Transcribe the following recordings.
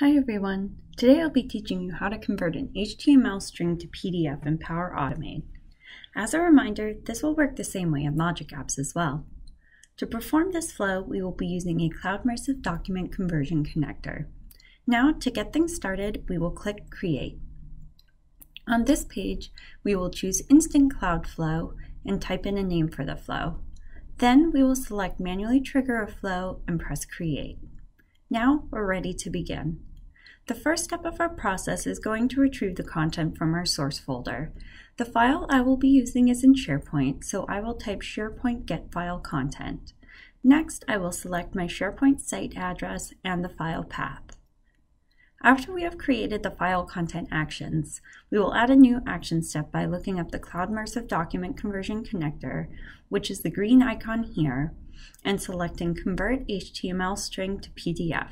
Hi everyone! Today I'll be teaching you how to convert an HTML string to PDF in Power Automate. As a reminder, this will work the same way in Logic Apps as well. To perform this flow, we will be using a Cloudmersive Document Conversion connector. Now, to get things started, we will click Create. On this page, we will choose Instant Cloud Flow and type in a name for the flow. Then we will select Manually Trigger a Flow and press Create. Now we're ready to begin. The first step of our process is going to retrieve the content from our source folder. The file I will be using is in SharePoint, so I will type SharePoint get file content. Next, I will select my SharePoint site address and the file path. After we have created the file content actions, we will add a new action step by looking up the Cloudmersive Document Conversion connector, which is the green icon here, and selecting Convert HTML String to PDF.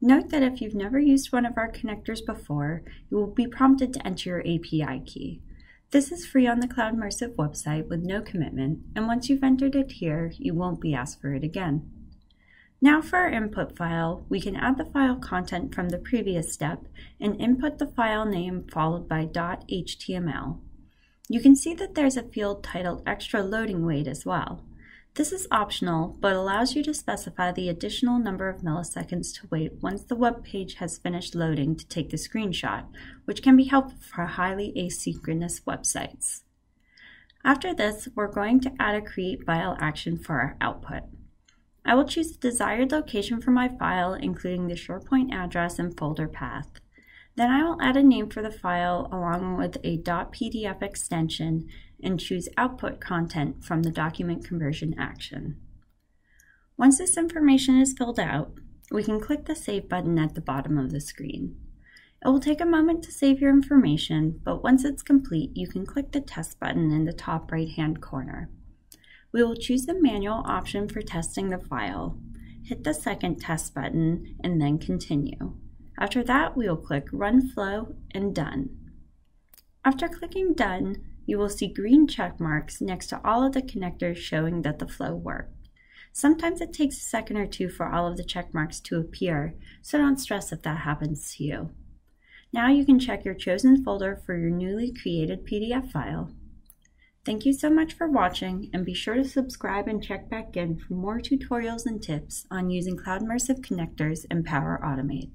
Note that if you've never used one of our connectors before, you will be prompted to enter your API key. This is free on the Cloudmersive website with no commitment, and once you've entered it here, you won't be asked for it again. Now for our input file, we can add the file content from the previous step and input the file name followed by .html. You can see that there's a field titled extra loading wait as well. This is optional, but allows you to specify the additional number of milliseconds to wait once the web page has finished loading to take the screenshot, which can be helpful for highly asynchronous websites. After this, we're going to add a create file action for our output. I will choose the desired location for my file, including the SharePoint address and folder path. Then I will add a name for the file along with a .pdf extension and choose Output Content from the Document Conversion action. Once this information is filled out, we can click the Save button at the bottom of the screen. It will take a moment to save your information, but once it's complete, you can click the Test button in the top right-hand corner. We will choose the manual option for testing the file, hit the second test button, and then continue. After that, we will click Run Flow and Done. After clicking Done, you will see green check marks next to all of the connectors showing that the flow worked. Sometimes it takes a second or two for all of the check marks to appear, so don't stress if that happens to you. Now you can check your chosen folder for your newly created PDF file. Thank you so much for watching and be sure to subscribe and check back in for more tutorials and tips on using Cloudmersive connectors and Power Automate.